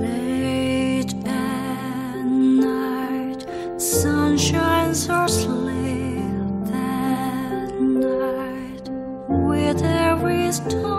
Late at night, sun shines that night with every star.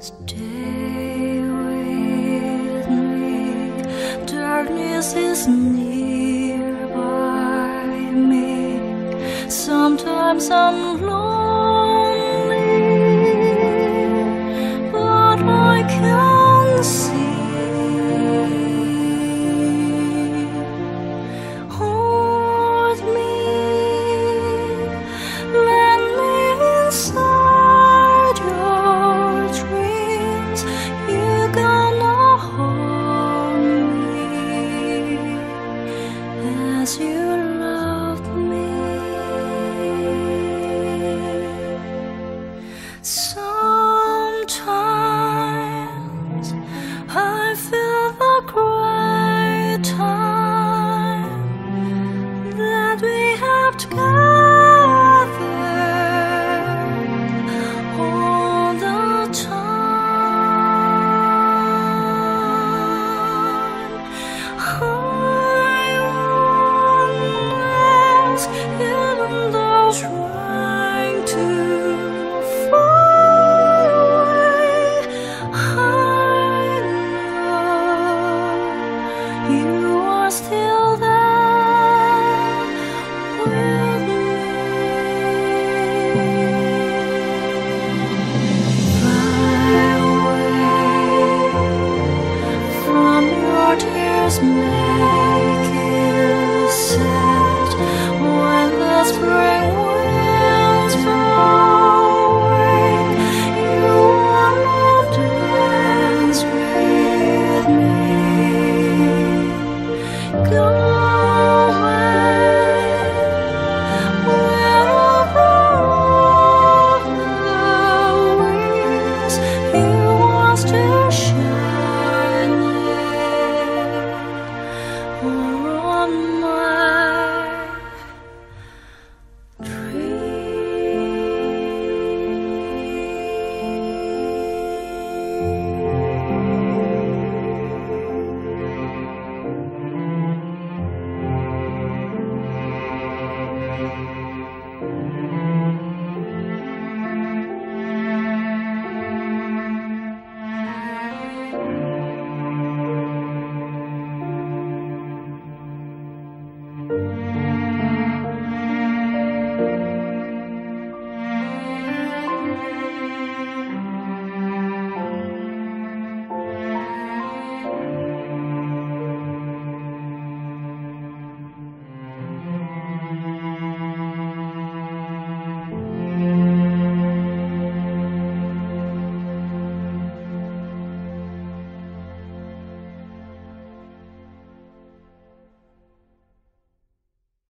Stay with me. Darkness is nearby me. Sometimes I'm